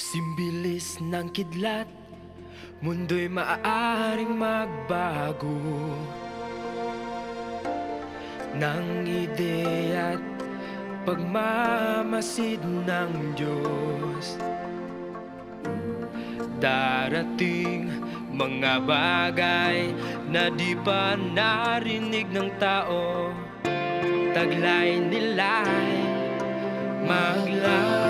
Simbilis ng kidlat Mundo'y maaaring magbago. Nang ideya't pagmamasid ng Diyos. Darating mga bagay na di pa narinig ng tao. Taglay nila'y maglalaho